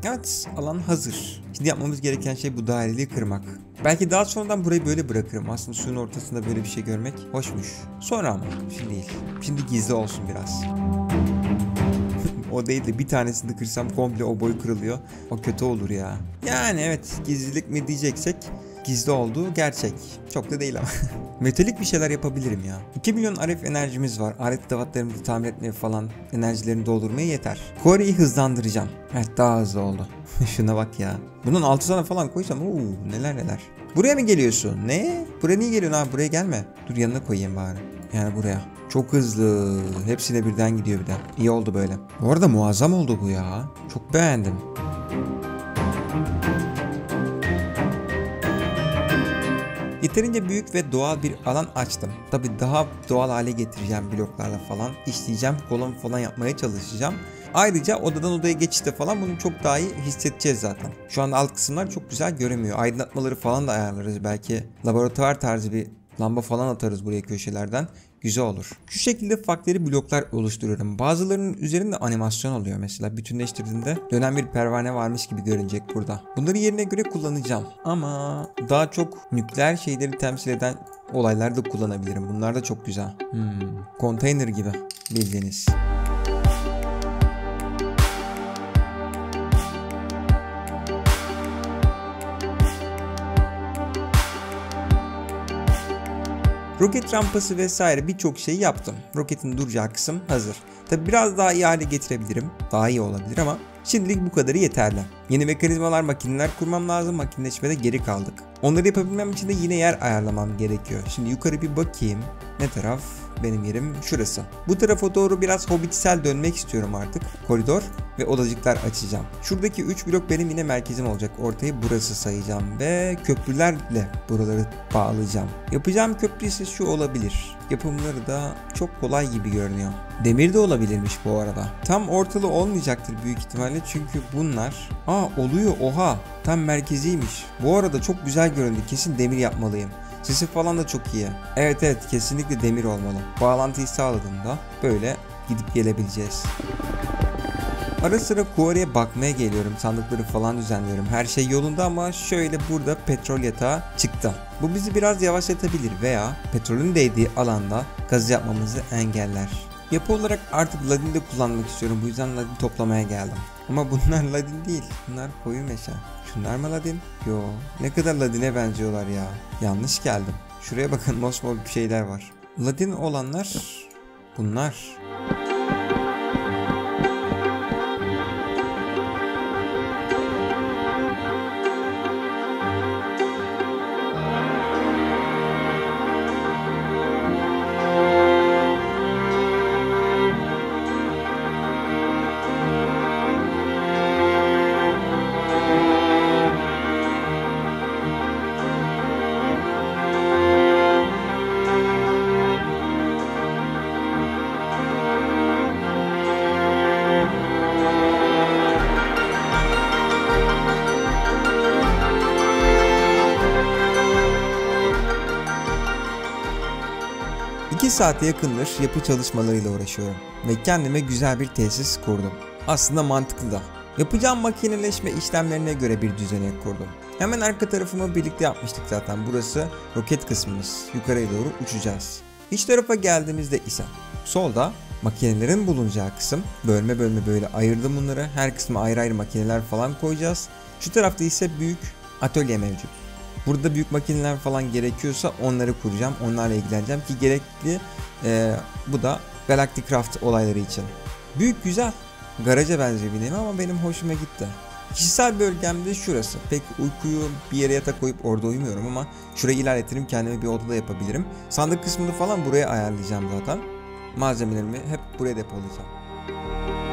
Evet alan hazır. Şimdi yapmamız gereken şey bu daireliği kırmak. Belki daha sonradan burayı böyle bırakırım. Aslında suyun ortasında böyle bir şey görmek hoşmuş. Sonra ama şimdi değil. Şimdi gizli olsun biraz. o değil de bir tanesini kırsam komple o boy kırılıyor. O kötü olur ya. Yani evet gizlilik mi diyeceksek gizli olduğu gerçek. Çok da değil ama. Metalik bir şeyler yapabilirim ya. 2 milyon RF enerjimiz var. Alet edevatlarımızı tamir etmeye falan enerjilerini doldurmaya yeter. Kore'yi hızlandıracağım. Evet daha hızlı oldu. Şuna bak ya. Bunun altısına falan koysam uuu neler neler. Buraya mı geliyorsun? Ne? Buraya niye geliyorsun abi? Buraya gelme. Dur yanına koyayım bari. Yani buraya. Çok hızlı. Hepsine birden gidiyor bir de. İyi oldu böyle. Bu arada muazzam oldu bu ya. Çok beğendim. Yeterince büyük ve doğal bir alan açtım. Tabi daha doğal hale getireceğim bloklarla falan. İşleyeceğim, kolon falan yapmaya çalışacağım. Ayrıca odadan odaya geçişte falan bunu çok daha iyi hissedeceğiz zaten. Şu anda alt kısımlar çok güzel göremiyor. Aydınlatmaları falan da ayarlarız. Belki laboratuvar tarzı bir lamba falan atarız buraya köşelerden. Güzel olur. Şu şekilde farklı bloklar oluşturuyorum. Bazılarının üzerinde animasyon oluyor mesela. Bütünleştirdiğinde dönen bir pervane varmış gibi görünecek burada. Bunları yerine göre kullanacağım. Ama daha çok nükleer şeyleri temsil eden olaylar da kullanabilirim. Bunlar da çok güzel. Hmm. Konteyner gibi bildiğiniz. Roket rampası vesaire birçok şey yaptım. Roketin duracağı kısım hazır. Tabi biraz daha iyi hale getirebilirim. Daha iyi olabilir ama şimdilik bu kadarı yeterli. Yeni mekanizmalar, makineler kurmam lazım. Makineleşmede geri kaldık. Onları yapabilmem için de yine yer ayarlamam gerekiyor. Şimdi yukarı bir bakayım. Ne taraf? Benim yerim şurası. Bu tarafa doğru biraz hobbitsel dönmek istiyorum artık. Koridor ve odacıklar açacağım. Şuradaki 3 blok benim yine merkezim olacak. Ortayı burası sayacağım ve köprülerle buraları bağlayacağım. Yapacağım köprü ise şu olabilir. Yapımları da çok kolay gibi görünüyor. Demir de olabilirmiş bu arada. Tam ortalı olmayacaktır büyük ihtimalle çünkü bunlar... Aa oluyor oha tam merkeziymiş. Bu arada çok güzel göründü kesin demir yapmalıyım. Sesi falan da çok iyi. Evet evet kesinlikle demir olmalı. Bağlantıyı sağladığında böyle gidip gelebileceğiz. Ara sıra Kuvare'ye bakmaya geliyorum. Sandıkları falan düzenliyorum. Her şey yolunda ama şöyle burada petrol yatağı çıktı. Bu bizi biraz yavaşlatabilir veya petrolün değdiği alanda gaz yapmamızı engeller. Yapı olarak artık ladin de kullanmak istiyorum. Bu yüzden ladin toplamaya geldim. Ama bunlar ladin değil. Bunlar koyu meşe. Şunlar mı ladin? Yo. Ne kadar ladine benziyorlar ya. Yanlış geldim. Şuraya bakın mosmor bir şeyler var. Ladin olanlar bunlar. Saate yakındır yapı çalışmalarıyla uğraşıyorum ve kendime güzel bir tesis kurdum. Aslında mantıklı da. Yapacağım makineleşme işlemlerine göre bir düzenek kurdum. Hemen arka tarafımı birlikte yapmıştık zaten. Burası roket kısmımız. Yukarıya doğru uçacağız. İç tarafa geldiğimizde ise solda makinelerin bulunacağı kısım. Bölme bölme böyle ayırdım bunları. Her kısma ayrı ayrı makineler falan koyacağız. Şu tarafta ise büyük atölye mevcut. Burada büyük makineler falan gerekiyorsa onları kuracağım. Onlarla ilgileneceğim ki gerekli e, bu da Galactic Craft olayları için. Büyük güzel. Garaja benziyor bir nevi ama benim hoşuma gitti. Kişisel bölgemde şurası. Pek uykuyu bir yere yatak koyup orada uyumuyorum ama şurayı ilerletirim kendime bir odada yapabilirim. Sandık kısmını falan buraya ayarlayacağım zaten. Malzemelerimi hep buraya depolayacağım.